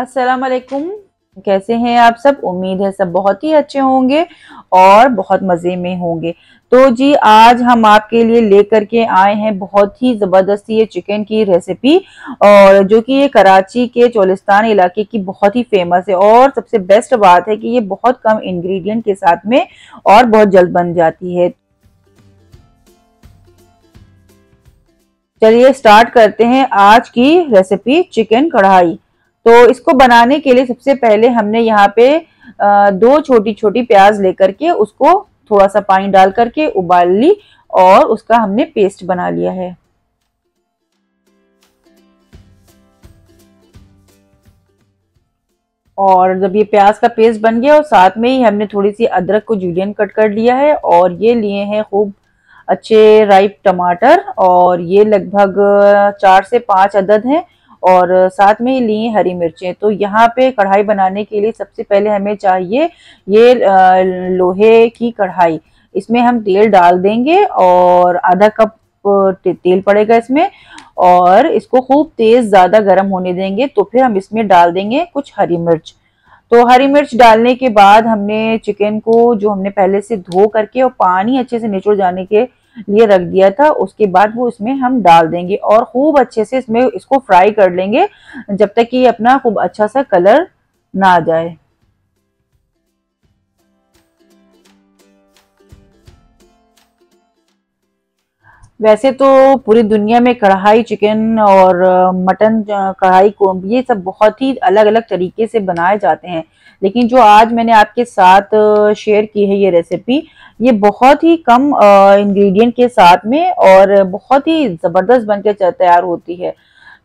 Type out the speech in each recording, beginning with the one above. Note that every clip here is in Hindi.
अस्सलाम वालेकुम। कैसे हैं आप सब? उम्मीद है सब बहुत ही अच्छे होंगे और बहुत मज़े में होंगे। तो जी, आज हम आपके लिए लेकर के आए हैं बहुत ही ज़बरदस्त ये चिकन की रेसिपी और जो कि ये कराची के चोलिस्तान इलाके की बहुत ही फ़ेमस है और सबसे बेस्ट बात है कि ये बहुत कम इंग्रेडिएंट के साथ में और बहुत जल्द बन जाती है। चलिए स्टार्ट करते हैं आज की रेसिपी चिकन कढ़ाई। तो इसको बनाने के लिए सबसे पहले हमने यहाँ पे दो छोटी छोटी प्याज लेकर के उसको थोड़ा सा पानी डाल करके उबाल ली और उसका हमने पेस्ट बना लिया है। और जब ये प्याज का पेस्ट बन गया और साथ में ही हमने थोड़ी सी अदरक को जूलियन कट कर लिया है और ये लिए हैं खूब अच्छे राइप टमाटर और ये लगभग चार से पाँच अदद हैं। और साथ में ही ली हरी मिर्चें। तो यहाँ पे कढ़ाई बनाने के लिए सबसे पहले हमें चाहिए ये लोहे की कढ़ाई। इसमें हम तेल डाल देंगे और आधा कप तेल पड़ेगा इसमें और इसको खूब तेज ज़्यादा गर्म होने देंगे तो फिर हम इसमें डाल देंगे कुछ हरी मिर्च। तो हरी मिर्च डालने के बाद हमने चिकन को जो हमने पहले से धो करके और पानी अच्छे से निचुड़ जाने के लिए रख दिया था, उसके बाद वो इसमें हम डाल देंगे और खूब अच्छे से इसमें इसको फ्राई कर लेंगे जब तक कि अपना खूब अच्छा सा कलर ना आ जाए। वैसे तो पूरी दुनिया में कढ़ाई चिकन और मटन कढ़ाई को ये सब बहुत ही अलग अलग तरीके से बनाए जाते हैं। लेकिन जो आज मैंने आपके साथ शेयर की है ये रेसिपी, ये बहुत ही कम इंग्रेडिएंट के साथ में और बहुत ही ज़बरदस्त बन के तैयार होती है।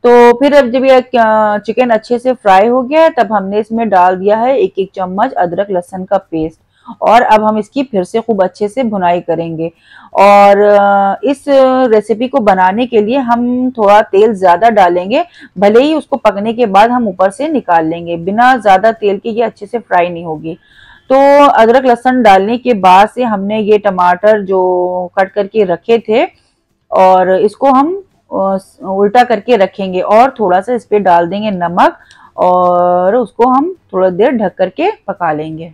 तो फिर अब जब ये चिकन अच्छे से फ्राई हो गया है, तब हमने इसमें डाल दिया है एक एक चम्मच अदरक लहसन का पेस्ट। और अब हम इसकी फिर से खूब अच्छे से भुनाई करेंगे। और इस रेसिपी को बनाने के लिए हम थोड़ा तेल ज़्यादा डालेंगे, भले ही उसको पकने के बाद हम ऊपर से निकाल लेंगे, बिना ज़्यादा तेल के ये अच्छे से फ्राई नहीं होगी। तो अदरक लहसन डालने के बाद से हमने ये टमाटर जो कट करके रखे थे, और इसको हम उल्टा करके रखेंगे और थोड़ा सा इस पर डाल देंगे नमक, और उसको हम थोड़ा देर ढक करके पका लेंगे।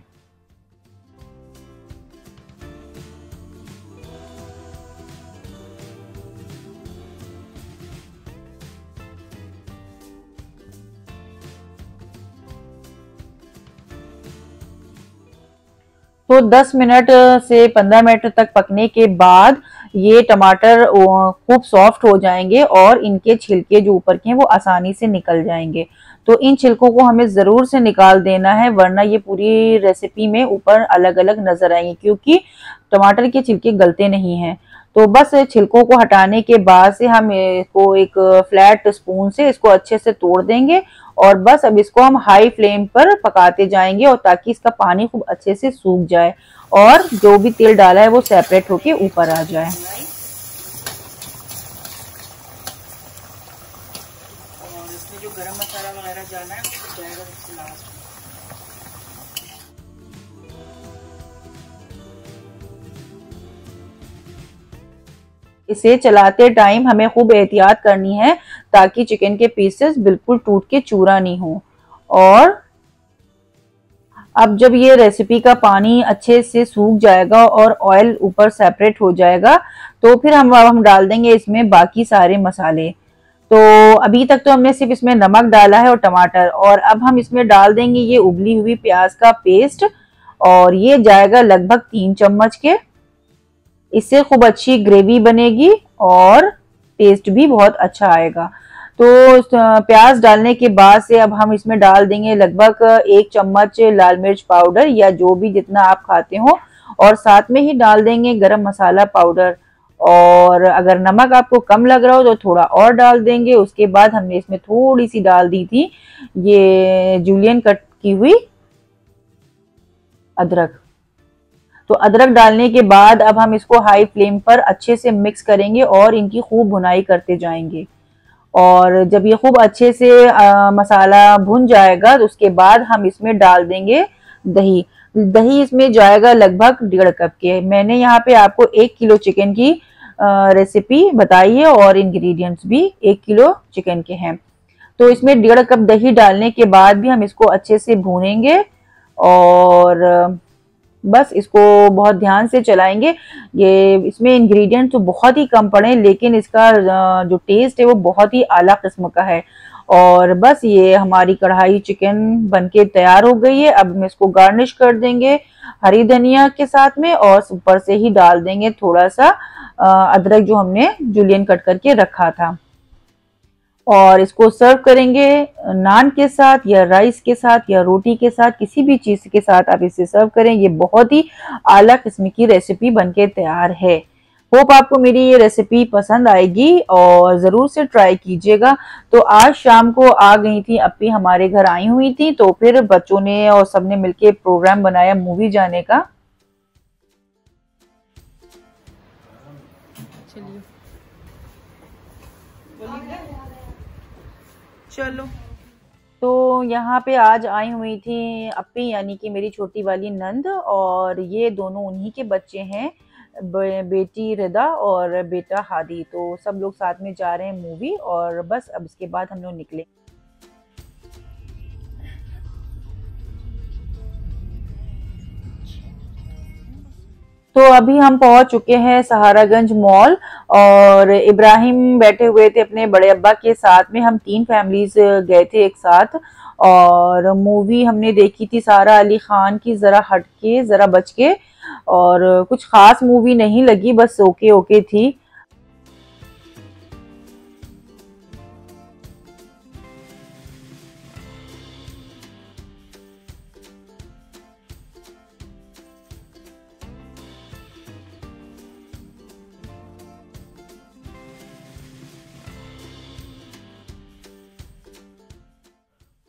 तो 10 मिनट से 15 मिनट तक पकने के बाद ये टमाटर खूब सॉफ्ट हो जाएँगे और इनके छिलके जो ऊपर के हैं वो आसानी से निकल जाएँगे। तो इन छिलकों को हमें ज़रूर से निकाल देना है, वरना ये पूरी रेसिपी में ऊपर अलग अलग नज़र आएँगे, क्योंकि टमाटर के छिलके गलते नहीं हैं। तो बस छिलकों को हटाने के बाद से हम इसको एक फ्लैट स्पून से इसको अच्छे से तोड़ देंगे और बस अब इसको हम हाई फ्लेम पर पकाते जाएँगे और ताकि इसका पानी खूब अच्छे से सूख जाए और जो भी तेल डाला है वो सेपरेट होके ऊपर आ जाए। और जो गरम मसाला वगैरह जाना है इसे चलाते टाइम हमें खूब एहतियात करनी है ताकि चिकन के पीसेस बिल्कुल टूट के चूरा नहीं हो। और अब जब ये रेसिपी का पानी अच्छे से सूख जाएगा और ऑयल ऊपर सेपरेट हो जाएगा तो फिर हम हम डाल देंगे इसमें बाकी सारे मसाले। तो अभी तक तो हमने सिर्फ़ इसमें नमक डाला है और टमाटर, और अब हम इसमें डाल देंगे ये उबली हुई प्याज का पेस्ट और ये जाएगा लगभग तीन चम्मच के। इससे खूब अच्छी ग्रेवी बनेगी और टेस्ट भी बहुत अच्छा आएगा। तो प्याज डालने के बाद से अब हम इसमें डाल देंगे लगभग एक चम्मच लाल मिर्च पाउडर या जो भी जितना आप खाते हो और साथ में ही डाल देंगे गरम मसाला पाउडर। और अगर नमक आपको कम लग रहा हो तो थोड़ा और डाल देंगे। उसके बाद हमने इसमें थोड़ी सी डाल दी थी, ये जूलियन कट की हुई अदरक। तो अदरक डालने के बाद अब हम इसको हाई फ्लेम पर अच्छे से मिक्स करेंगे और इनकी खूब भुनाई करते जाएँगे। और जब ये खूब अच्छे से आ, मसाला भुन जाएगा तो उसके बाद हम इसमें डाल देंगे दही। दही इसमें जाएगा लगभग डेढ़ कप के। मैंने यहाँ पे आपको एक किलो चिकन की आ, रेसिपी बताई है और इंग्रेडिएंट्स भी एक किलो चिकन के हैं। तो इसमें डेढ़ कप दही डालने के बाद भी हम इसको अच्छे से भूनेंगे और बस इसको बहुत ध्यान से चलाएँगे। ये इसमें इंग्रेडिएंट तो बहुत ही कम पड़े, लेकिन इसका जो टेस्ट है वो बहुत ही आला किस्म का है। और बस ये हमारी कढ़ाई चिकन बनके तैयार हो गई है। अब हम इसको गार्निश कर देंगे हरी धनिया के साथ में और ऊपर से ही डाल देंगे थोड़ा सा अदरक जो हमने जुलियन कट करके रखा था। और इसको सर्व करेंगे नान के साथ या राइस के साथ या रोटी के साथ, किसी भी चीज़ के साथ आप इसे सर्व करें। ये बहुत ही आला किस्म की रेसिपी बनके तैयार है। होप आपको मेरी ये रेसिपी पसंद आएगी और ज़रूर से ट्राई कीजिएगा। तो आज शाम को आ गई थी अपी हमारे घर आई हुई थी तो फिर बच्चों ने और सबने मिलके प्रोग्राम बनाया मूवी जाने का। चलो। तो यहाँ पे आज आई हुई थी अपी यानी कि मेरी छोटी वाली नंद और ये दोनों उन्हीं के बच्चे हैं बे, बेटी रिदा और बेटा हादी। तो सब लोग साथ में जा रहे हैं मूवी और बस अब इसके बाद हम लोग निकले। तो अभी हम पहुँच चुके हैं सहारागंज मॉल और इब्राहिम बैठे हुए थे अपने बड़े अब्बा के साथ में। हम तीन फैमिलीज़ गए थे एक साथ और मूवी हमने देखी थी सारा अली खान की, ज़रा हटके, ज़रा बच के और कुछ खास मूवी नहीं लगी, बस ओके ओके थी।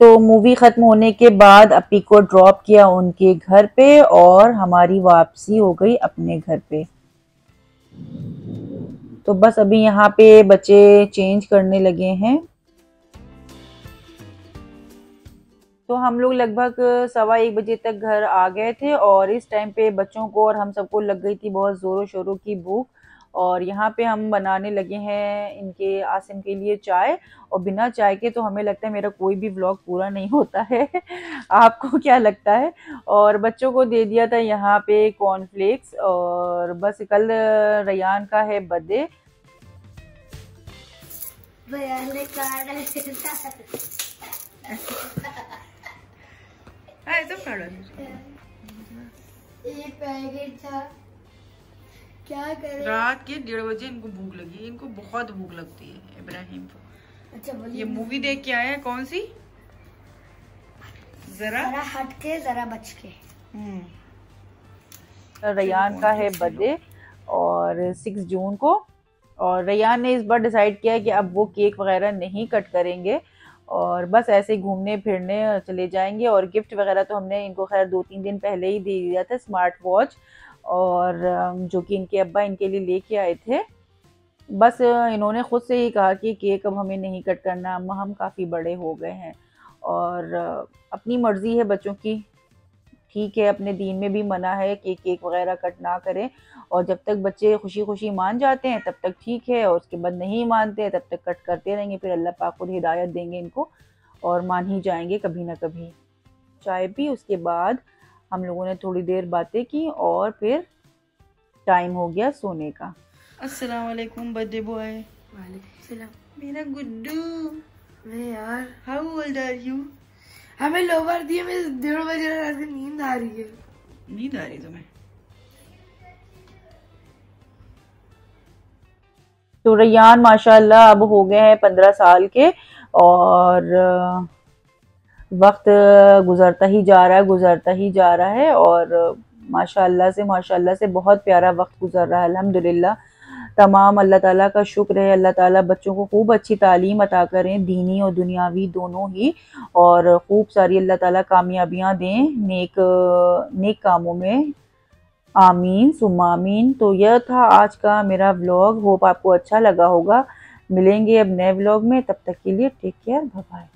तो मूवी ख़त्म होने के बाद अपी को ड्रॉप किया उनके घर पे और हमारी वापसी हो गई अपने घर पे। तो बस अभी यहाँ पे बच्चे चेंज करने लगे हैं। तो हम लोग लगभग सवा एक बजे तक घर आ गए थे और इस टाइम पे बच्चों को और हम सबको लग गई थी बहुत ज़ोरों शोरों की भूख। और यहाँ पे हम बनाने लगे हैं इनके आसिम के लिए चाय। और बिना चाय के तो हमें लगता है मेरा कोई भी व्लॉग पूरा नहीं होता है। आपको क्या लगता है? और बच्चों को दे दिया था यहाँ पे कॉर्नफ्लेक्स और बस कल रयान का है बर्थडे ये पैकेट था। क्या करें? रात के डेढ़ बजे इनको भूख लगी इनको बहुत भूख लगती है इब्राहिम को। अच्छा ये मूवी देख के आए हैं कौन सी? जरा। जरा हट के जरा बच के। हम्म। रयान का है बर्थडे और सिक्स जून को। और रयान ने इस बार डिसाइड किया कि अब वो केक वगैरह नहीं कट करेंगे। और बस ऐसे घूमने फिरने चले जाएँगे। और गिफ्ट वगैरह तो हमने इनको खैर दो तीन दिन पहले ही दे दिया था स्मार्ट वॉच और जो कि इनके अब्बा इनके लिए लेके आए थे। बस इन्होंने ख़ुद से ही कहा कि केक अब हमें नहीं कट करना अम्मा हम काफ़ी बड़े हो गए हैं। और अपनी मर्ज़ी है बच्चों की। ठीक है, अपने दीन में भी मना है कि केक वगैरह कट ना करें। और जब तक बच्चे खुशी खुशी मान जाते हैं, तब तक ठीक है। और उसके बाद नहीं मानते, तब तक कट करते रहेंगे। फिर अल्लाह पाक खुद हिदायत देंगे इनको और मान ही जाएँगे कभी ना कभी। चाय पी, उसके बाद हम लोगों ने थोड़ी देर बातें की और फिर टाइम हो गया सोने का। अस्सलाम वालेकुम बर्थडे बॉय। मेरा गुड्डू। यार। हाउ ओल्ड आर यू हमें लोवर दिए मैं डेढ़ बजे रात की नींद आ रही है। नींद आ रही तुम्हें? तो रैयान माशाल्लाह अब हो गए हैं पंद्रह साल के और वक्त गुजरता ही जा रहा है, गुजरता ही जा रहा है और माशाल्लाह से माशाल्लाह से बहुत प्यारा वक्त गुजर रहा है, अल्हम्दुलिल्लाह। तमाम अल्लाह ताला का शुक्र है, अल्लाह ताला बच्चों को खूब अच्छी तालीम अता करें, दीनी और दुनियावी दोनों ही और खूब सारी अल्लाह ताला कामयाबियाँ दें, नेक नेक कामों में। आमीन सुमामीन तो यह था आज का मेरा व्लॉग। होप आपको अच्छा लगा होगा। मिलेंगे अब नए व्लॉग में। तब तक के लिए टेक केयर बाय